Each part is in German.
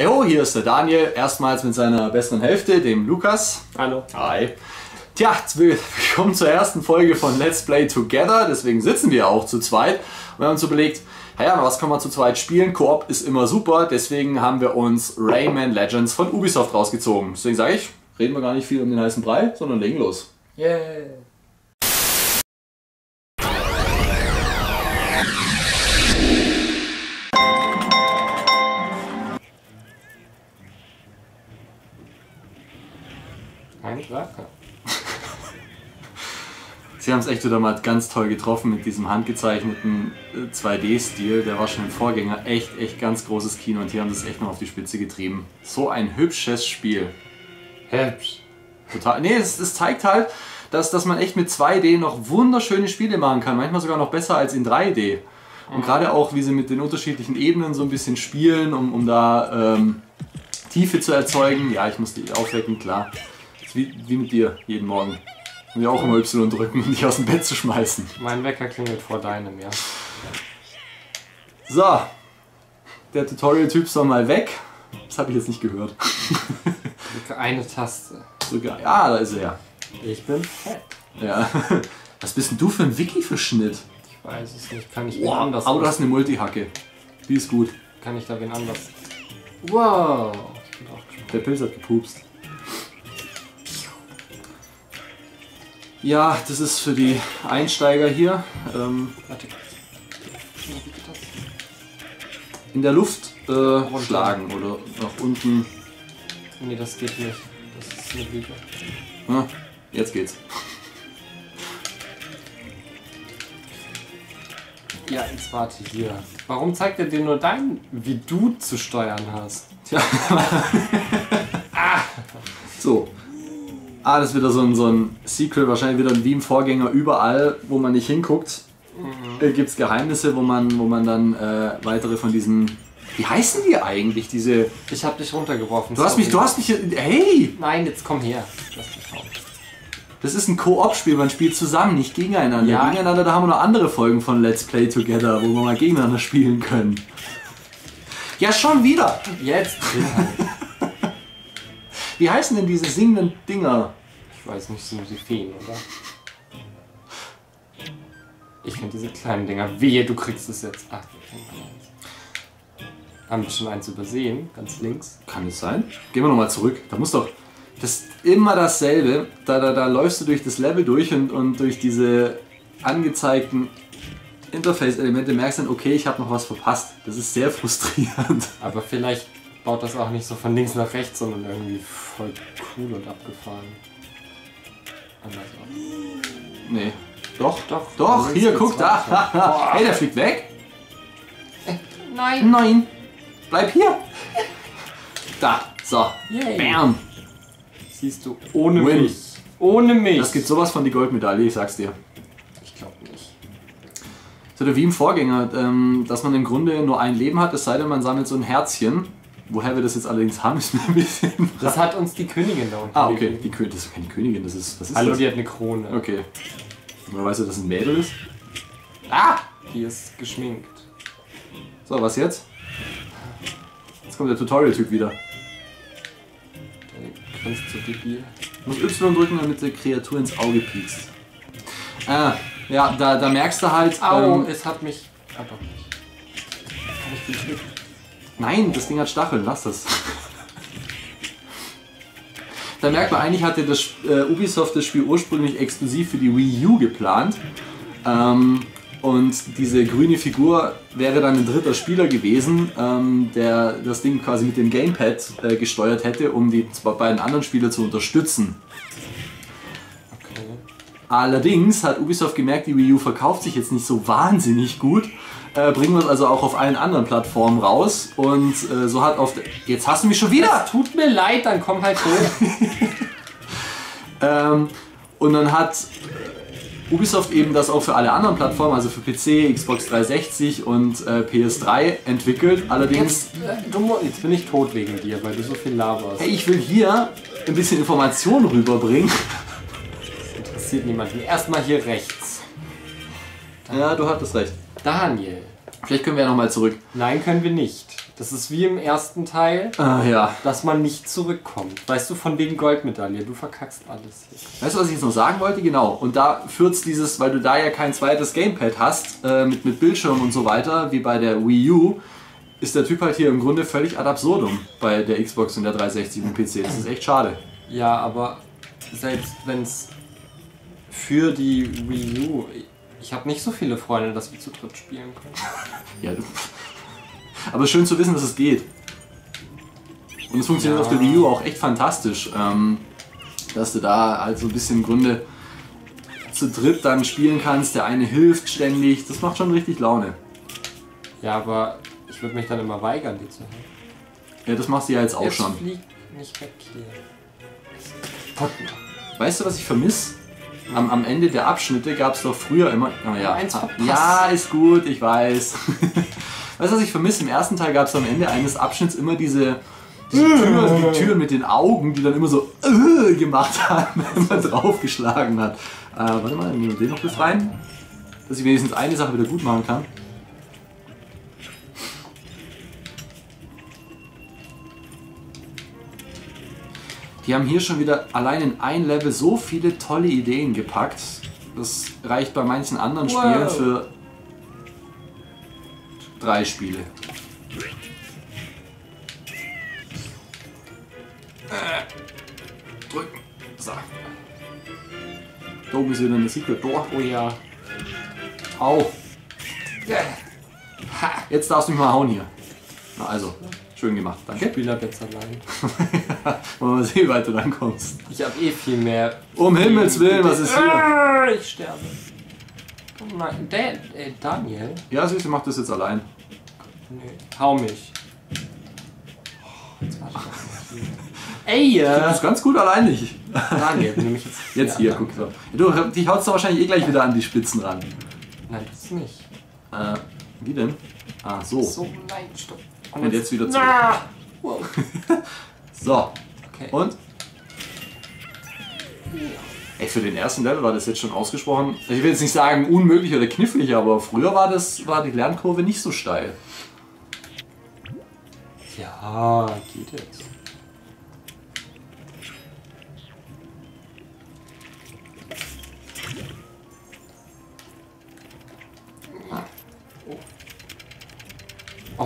Hey ho, hier ist der Daniel, erstmals mit seiner besseren Hälfte, dem Lukas. Hallo. Hi. Tja, wir kommen zur ersten Folge von Let's Play Together, deswegen sitzen wir auch zu zweit. Und wir haben uns überlegt, naja, was kann man zu zweit spielen? Koop ist immer super, deswegen haben wir uns Rayman Legends von Ubisoft rausgezogen. Deswegen sage ich, reden wir gar nicht viel um den heißen Brei, sondern legen los. Yeah. Wieder mal ganz toll getroffen mit diesem handgezeichneten äh, 2D-Stil. Der war schon im Vorgänger echt, echt ganz großes Kino und hier haben sie es echt noch auf die Spitze getrieben. So ein hübsches Spiel. Hübsch. Total. Nee, es, es zeigt halt, dass, dass man echt mit 2D noch wunderschöne Spiele machen kann. Manchmal sogar noch besser als in 3D. Und gerade auch, wie sie mit den unterschiedlichen Ebenen so ein bisschen spielen, um, um da ähm, Tiefe zu erzeugen. Ja, ich muss dich aufwecken, klar. Wie, wie mit dir jeden Morgen. Und ja auch immer Y drücken, um dich aus dem Bett zu schmeißen. Mein Wecker klingelt vor deinem, ja. So, der Tutorial-Typ soll mal weg. Das habe ich jetzt nicht gehört. Drücke eine Taste. Sogar, ja, da ist er. Ich bin fett. Ja. Was bist denn du für ein Wiki-Verschnitt? Ich weiß es nicht. Kann ich wen Wow, anders aber du hast eine Multihacke. Die ist gut. Kann ich da wen anders? Wow. Der Pilz hat gepupst. Ja, das ist für die Einsteiger hier. Ähm, in der Luft äh, schlagen oder nach unten. Nee, das geht nicht. Das ist eine Lüge. Ah, jetzt geht's. Ja, jetzt warte hier. Warum zeigt er dir nur dein, wie du zu steuern hast? Tja. So. Ah, das ist wieder so ein, so ein Secret, wahrscheinlich wieder wie im Vorgänger überall, wo man nicht hinguckt, äh, gibt es Geheimnisse, wo man, wo man dann äh, weitere von diesen. Wie heißen die eigentlich? Diese. Ich hab dich runtergeworfen. Du hast mich, du hast mich. Hey! Nein, jetzt komm her. Lass mich raus. Das ist ein Koop-Spiel, man spielt zusammen, nicht gegeneinander. Ja. Gegeneinander, da haben wir noch andere Folgen von Let's Play Together, wo wir mal gegeneinander spielen können. Ja, schon wieder! Jetzt. Wie heißen denn diese singenden Dinger? Ich weiß nicht, sind die Feen, oder? Ich finde diese kleinen Dinger. Wehe, du kriegst es jetzt. Ach. Haben wir schon eins übersehen? Ganz links. Kann es sein? Gehen wir nochmal zurück. Da muss doch. Das ist immer dasselbe. Da, da, da läufst du durch das Level durch und, und durch diese angezeigten Interface-Elemente merkst dann, okay, ich habe noch was verpasst. Das ist sehr frustrierend. Aber vielleicht baut das auch nicht so von links nach rechts, sondern irgendwie voll cool und abgefahren. Anders auch. Nee. Doch, Doch, Doch, links hier, guck da. hey, der fliegt weg. Nein! Nein. Bleib hier. Da. So. Yay. Bam. Siehst du, ohne Win. mich. Ohne mich. Das gibt sowas von die Goldmedaille, ich sag's dir. Ich glaube nicht. So wie im Vorgänger, ähm, dass man im Grunde nur ein Leben hat, es sei denn, man sammelt so ein Herzchen. Woher wir das jetzt allerdings haben, ist mir ein bisschen. Das hat uns die Königin da unten Ah, okay. Die Kö das ist keine Königin, das ist. Was ist Hallo, das? die hat eine Krone. Okay. Man weiß ja, dass es ein Mädel ist. Ah! Die ist geschminkt. So, was jetzt? Jetzt kommt der Tutorial-Typ wieder. Der grinst so debil. Du musst Y drücken, damit die Kreatur ins Auge piekst. Ah, ja, da, da merkst du halt. Au, Ähm, es hat mich. Doch nicht. Kann ich den Glück? Nein, das Ding hat Stacheln, lass das. Da merkt man, eigentlich hatte das äh, Ubisoft das Spiel ursprünglich exklusiv für die Wii U geplant. Ähm, und diese grüne Figur wäre dann ein dritter Spieler gewesen, ähm, der das Ding quasi mit dem Gamepad äh, gesteuert hätte, um die zwei beiden anderen Spieler zu unterstützen. Okay. Allerdings hat Ubisoft gemerkt, die Wii U verkauft sich jetzt nicht so wahnsinnig gut. Äh, bringen wir es also auch auf allen anderen Plattformen raus. Und äh, so hat auf. der- Jetzt hast du mich schon wieder! Das tut mir leid, dann komm halt hoch. Ähm, und dann hat Ubisoft eben das auch für alle anderen Plattformen, also für PC, Xbox 360 und äh, PS3 entwickelt. Allerdings, Jetzt, äh, jetzt bin ich tot wegen dir, weil du so viel laberst. hey, ich will hier ein bisschen Information rüberbringen. Interessiert niemanden. Erstmal hier rechts. Ja, du hattest recht. Daniel, Vielleicht können wir ja nochmal zurück. Nein, können wir nicht. Das ist wie im ersten Teil, Ah, ja. dass man nicht zurückkommt. Weißt du, von wegen Goldmedaille, du verkackst alles hier. Weißt du, was ich jetzt noch sagen wollte? Genau. Und da führt's dieses, weil du da ja kein zweites Gamepad hast, äh, mit, mit Bildschirm und so weiter, wie bei der Wii U, ist der Typ halt hier im Grunde völlig ad absurdum bei der Xbox und der 360 und PC. Das ist echt schade. Ja, aber selbst wenn es für die Wii U. Ich habe nicht so viele Freunde, dass wir zu dritt spielen können. Ja, aber schön zu wissen, dass es geht. Und es funktioniert Ja. auf der Wii U auch echt fantastisch, ähm, dass du da halt so ein bisschen im Grunde zu dritt dann spielen kannst. Der eine hilft ständig. Das macht schon richtig Laune. Ja, aber ich würde mich dann immer weigern, die zu haben. Ja, das machst du ja jetzt auch Jetzt schon. flieg nicht weg hier. Weißt du, was ich vermisse? Am, am Ende der Abschnitte gab es doch früher immer. Oh ja. eins Ah, ja, ist gut, ich weiß. weißt du, was ich vermisse? Im ersten Teil gab es am Ende eines Abschnitts immer diese, diese Tür, die Tür mit den Augen, die dann immer so äh, gemacht haben, wenn man draufgeschlagen hat. Äh, warte mal, nehmen wir den noch befreien. Dass ich wenigstens eine Sache wieder gut machen kann. Die haben hier schon wieder allein in ein Level so viele tolle Ideen gepackt. Das reicht bei manchen anderen Wow. Spielen für drei Spiele. Äh, drücken. So. Da oben ist wieder eine Secret Door. Oh ja. Au. Ha, jetzt darfst du mich mal hauen hier. Na also, schön gemacht. Danke. Spieler jetzt allein. Wollen wir mal sehen, wie weit du dann kommst. Ich habe eh viel mehr. Um Himmels Willen, was ist hier? Ah, Ich sterbe. Oh nein, Dan, äh, Daniel? Ja, süß, mach das jetzt allein. Nee. Hau mich. Oh, jetzt warte ich. Ey, Du äh, bist ganz gut allein nicht. Daniel, du mich jetzt. Jetzt Ja, hier, guck so. Du, dich haust du wahrscheinlich eh gleich wieder an die Spitzen ran. Nein, das nicht. Äh, wie denn? Ah, so. So, nein, stopp. Und jetzt wieder zurück. Ah, wow. So. Okay. Und? Ey, für den ersten Level war das jetzt schon ausgesprochen. Ich will jetzt nicht sagen unmöglich oder knifflig, aber früher war das war die Lernkurve nicht so steil. Ja, geht jetzt.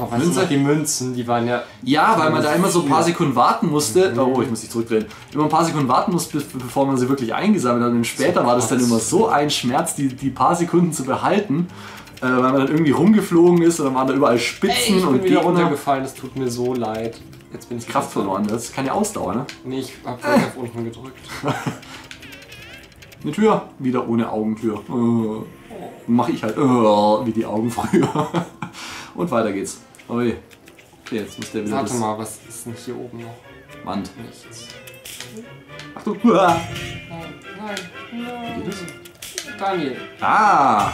Oh, weißt Münze? du die Münzen, die waren ja. Ja, weil man da immer so ein paar. Sekunden warten musste. Oh, ich muss dich zurückdrehen. Immer ein paar Sekunden warten musste, bevor man sie wirklich eingesammelt hat. Und später So war das dann immer so ein Schmerz, die, die paar Sekunden zu behalten, äh, weil man dann irgendwie rumgeflogen ist und dann waren da überall Spitzen Ey, ich und bin wieder runtergefallen, es tut mir so leid. Jetzt bin ich Kraft verloren. Das ist keine Ausdauer, ne? Nee, ich hab gleich auf unten gedrückt. Eine Tür, wieder ohne Augentür. Äh, mach ich halt äh, wie die Augen früher. Und weiter geht's. Ui. Okay, jetzt muss der wieder Warte mal, was ist denn hier oben noch? Wand. Nichts. Achtung. Uah. Nein, nein, nein. Geht das? Daniel, Ah!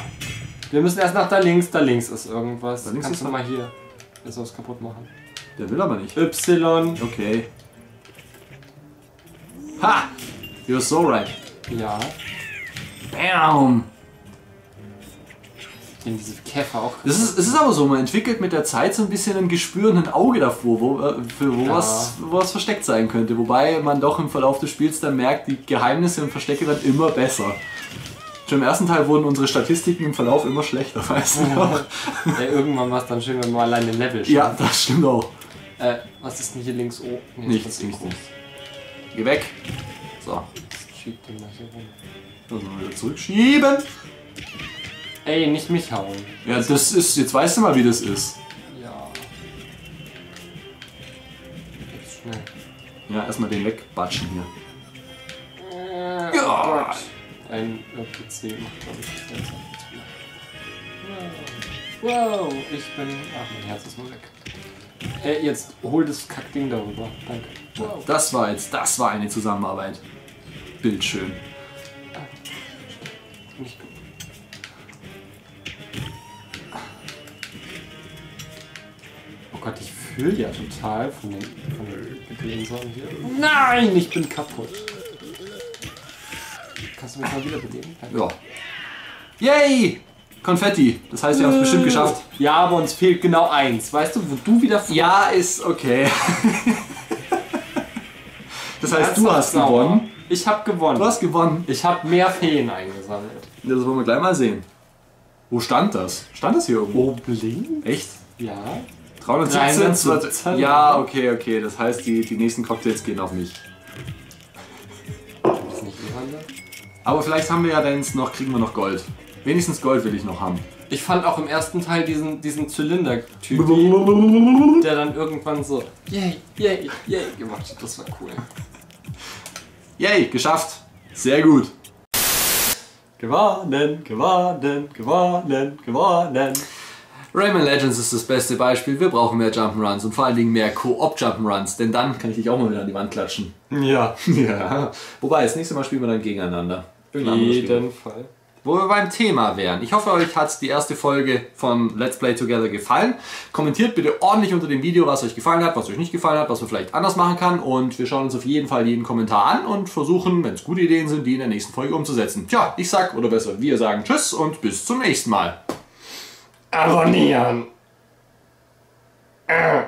wir müssen erst nach da links. Da links ist irgendwas. Da links Kannst ist du mal hier das was kaputt machen? Der will aber nicht. Y. Okay. Ha! You're so right. Ja. Bam! Den diese Käfer auch. Das ist, es ist aber so, man entwickelt mit der Zeit so ein bisschen ein Gespür und ein Auge davor, wo, äh, für wo, Ja. was, wo was versteckt sein könnte. Wobei man doch im Verlauf des Spiels dann merkt, die Geheimnisse und Verstecke werden immer besser. Schon im ersten Teil wurden unsere Statistiken im Verlauf immer schlechter, weißt du ja, irgendwann war es dann schön, wenn man allein den Level Ja, schafft. das stimmt auch. Äh, was ist denn hier links oben? Nee, Nichts, nichts, nichts. Geh weg. So. Schieb den mal hier rum. Wir wieder zurückschieben. Ey, nicht mich hauen. Ja, das ist, jetzt weißt du mal, wie das ist. Ja. Jetzt schnell. Ja, erstmal den wegbatschen hier. Äh, Ja. Gott. Ein PC macht, glaube ich, das Ganze Wow, ich bin. Ach, mein Herz ist nur weg. Äh, jetzt hol das Kackding darüber. Danke. Wow. Das war jetzt, das war eine Zusammenarbeit. Bildschön. Nicht gut. Oh Gott, ich fühle ja total von den, von den hier. Nein, ich bin kaputt. Kannst du mich mal wieder beleben? Danke. Ja. Yay! Konfetti. Das heißt, wir haben es bestimmt geschafft. Ja, aber uns fehlt genau eins. Weißt du, wo du wieder Ja, ist okay. das heißt, du hast sauer? gewonnen. Ich habe gewonnen. Du hast gewonnen. Ich habe mehr Feen eingesammelt. Das wollen wir gleich mal sehen. Wo stand das? Stand das hier irgendwo? Obling? Echt? Ja. 317? 317, Ja, okay, okay. Das heißt, die, die nächsten Cocktails gehen auf mich. Ist nicht Evander? Aber vielleicht haben wir ja dann noch, kriegen wir noch Gold. Wenigstens Gold will ich noch haben. Ich fand auch im ersten Teil diesen, diesen Zylinder-Typ, der dann irgendwann so yay, yay, yay gemacht hat. Das war cool. Yay, geschafft. Sehr gut. Gewonnen, gewonnen, gewonnen, gewonnen. Rayman Legends ist das beste Beispiel. Wir brauchen mehr Jump'n'Runs und vor allen Dingen mehr Koop Jump'n'Runs, denn dann kann ich dich auch mal wieder an die Wand klatschen. Ja, Ja. Wobei, das nächste Mal spielen wir dann gegeneinander. Spiel. jeden Fall. Wo wir beim Thema wären. Ich hoffe, euch hat die erste Folge von Let's Play Together gefallen. Kommentiert bitte ordentlich unter dem Video, was euch gefallen hat, was euch nicht gefallen hat, was man vielleicht anders machen kann. Und wir schauen uns auf jeden Fall jeden Kommentar an und versuchen, wenn es gute Ideen sind, die in der nächsten Folge umzusetzen. Tja, ich sag, oder besser, wir sagen Tschüss und bis zum nächsten Mal. Abonnieren. Äh.